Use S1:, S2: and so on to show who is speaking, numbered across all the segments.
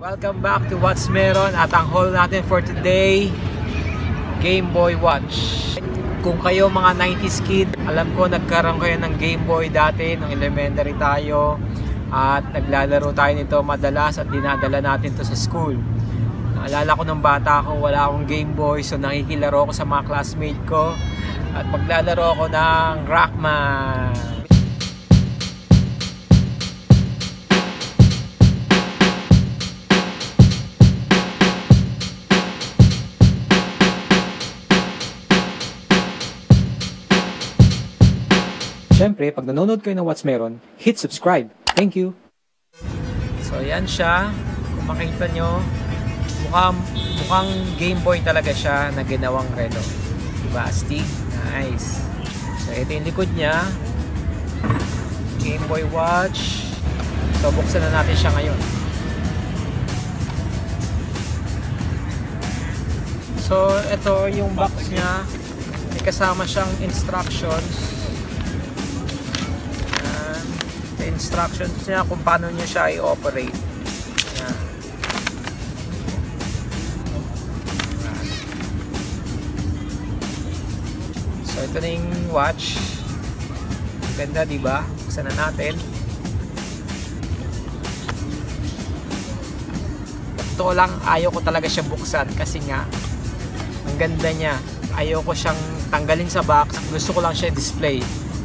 S1: Welcome back to What's Meron at ang haul natin for today Game Boy Watch. Kung kayo mga 90s kid alam ko nagkaroon kayo ng Game Boy dati nung elementary tayo at naglalaro tayo nito madalas at dinadala natin to sa school. Naalala ko nung bata ako wala akong Game Boy so nakikilaro ako sa mga classmate ko. At maglalaro ako ng Rockman Siyempre, pag nanonood kayo ng What's Meron, hit subscribe. Thank you! So, yan siya. Kung makita nyo, mukhang, mukhang Game Boy talaga siya na ginawang relo. Diba? Astig? Nice. So, ito yung likod niya. Game Boy Watch. So, buksan na natin siya ngayon. So, ito yung box niya. May kasama siyang instructions instructions niya kung paano niya siya i-operate. So ito na watch. Ganda, di ba? Buksan na natin. Totoo lang, ayaw ko talaga siya buksan kasi nga ang ganda niya. Ayaw ko siyang tanggalin sa box. Gusto ko lang siya display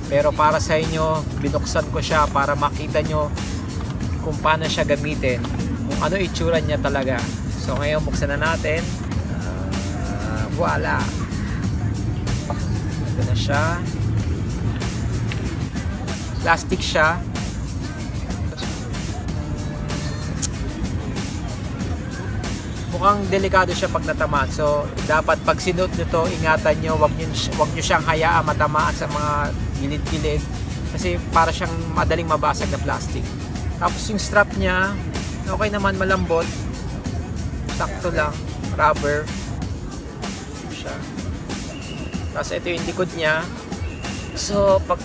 S1: pero para sa inyo binuksan ko siya para makita nyo kung paano siya gamitin kung ano itsura niya talaga. So ngayon buksan na natin. Uh, voila! Ito na siya. Plastic siya. Mukhang delikado siya pag natamaan. So, dapat pag sinuot nito, ingatan nyo, wag nyo, wag nyo siyang hayaan matamaan sa mga gilid-gilid. Kasi para siyang madaling mabasag na plastic. Tapos yung strap niya, okay naman, malambot. Sakto lang, rubber. Siya. Tapos ito yung likod niya. So, pag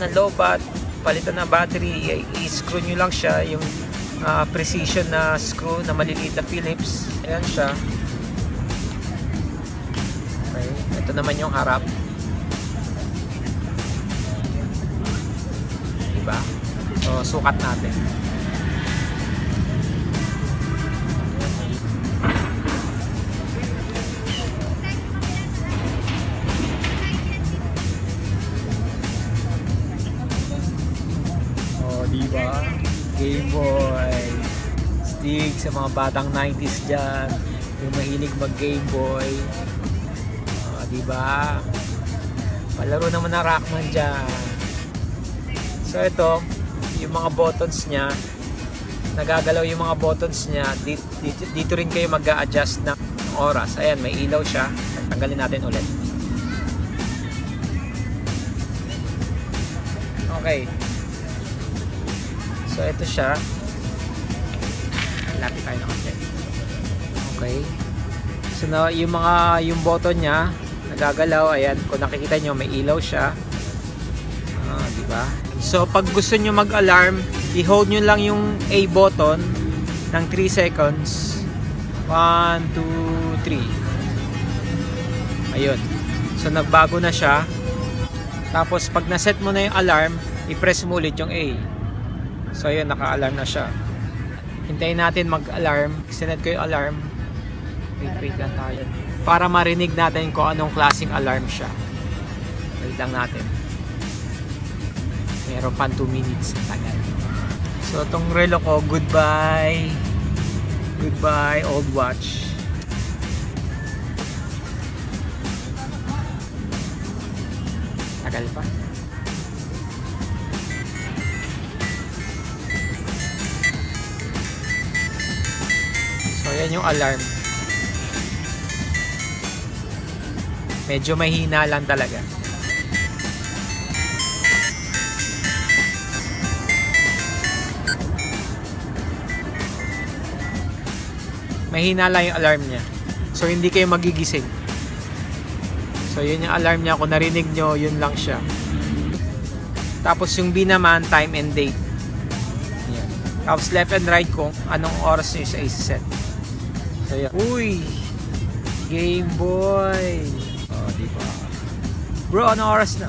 S1: nalobat, palitan na battery, i-screw nyo lang siya, yung uh, precision na screw na maliliit na Phillips. Ayan siya. Okay. Ito naman yung harap. Diba? So, sukat natin. Oh, diba? Game Boy Stig sa mga batang 90s dyan yung mahilig mag Game Boy uh, diba palaro naman na Rockman dyan so ito yung mga buttons nya nagagalaw yung mga buttons nya dito, dito, rin kayo mag adjust ng oras ayan may ilaw siya tanggalin natin ulit okay So ito siya. Lapit tayo ng konti. Okay. So na yung mga yung button niya nagagalaw, ayan, kung nakikita niyo may ilaw siya. Ah, di ba? So pag gusto niyo mag-alarm, i-hold niyo lang yung A button ng 3 seconds. 1 2 3. Ayun. So nagbago na siya. Tapos pag na-set mo na yung alarm, i-press mo ulit yung A. So ayun, naka-alarm na siya. Hintayin natin mag-alarm. Sinet ko yung alarm. Wait, wait lang tayo. Para marinig natin kung anong klaseng alarm siya. Wait lang natin. Meron pa 2 minutes na tagal. So itong relo ko, goodbye. Goodbye, old watch. Tagal pa. So, yan yung alarm. Medyo mahina lang talaga. Mahina lang yung alarm niya. So, hindi kayo magigising. So, yun yung alarm niya. Kung narinig nyo, yun lang siya. Tapos yung B naman, time and date. Yan. Tapos left and right kung anong oras nyo siya isa-set. So yun. Uy! Game Boy! Oh, di ba? Bro, anong oras na?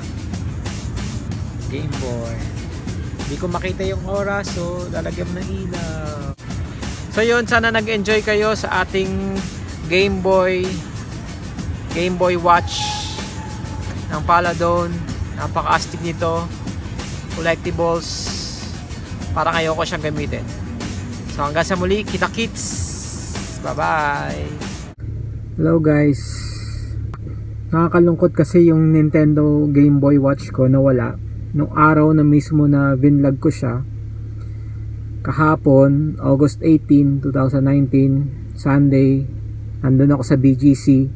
S1: Game Boy. Hindi ko makita yung oras, so lalagyan mo ng ilaw. So yun, sana nag-enjoy kayo sa ating Game Boy Game Boy Watch ng Paladon. Napaka-astig nito. Collectibles. Parang ayoko siyang gamitin. So hanggang sa muli, kita kits. Bye-bye. Hello guys. Nakakalungkot kasi yung Nintendo Game Boy Watch ko nawala. Nung araw na mismo na vinlog ko siya. Kahapon, August 18, 2019, Sunday, nandun ako sa BGC.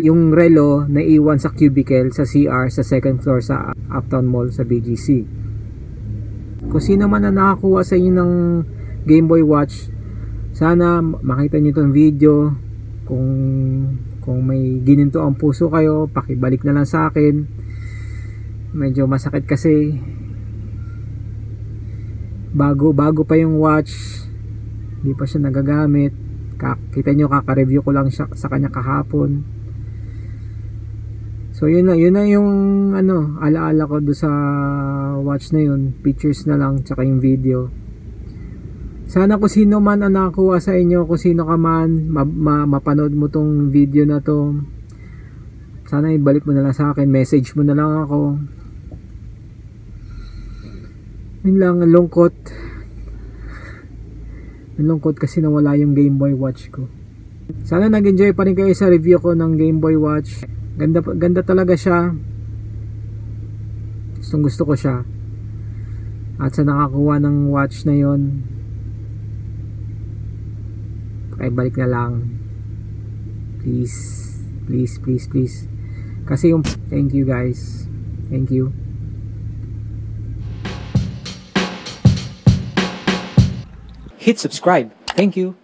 S1: Yung relo na iwan sa cubicle sa CR sa second floor sa Uptown Mall sa BGC. Kung sino man na nakakuha sa inyo ng Game Boy Watch, sana makita nyo itong video. Kung, kung may gininto ang puso kayo, pakibalik na lang sa akin medyo masakit kasi bago bago pa yung watch hindi pa siya nagagamit. Kita nyo kaka-review ko lang siya sa kanya kahapon. So yun na yun na yung ano alaala ko do sa watch na yun. Pictures na lang tsaka yung video. Sana kung sino man ang nakakuha sa inyo kung sino ka man ma ma mapanood mo tong video na to sana ibalik mo na lang sa akin message mo na lang ako yun lang ang lungkot. Ang lungkot kasi nawala yung Game Boy Watch ko. Sana nag enjoy pa rin kayo sa review ko ng Game Boy Watch. Ganda, ganda talaga siya. Gustong gusto ko siya. At sa nakakuha ng watch na yon balik na lang. Please please please please. Kasi yung thank you guys. Thank you
S2: hit subscribe. Thank you.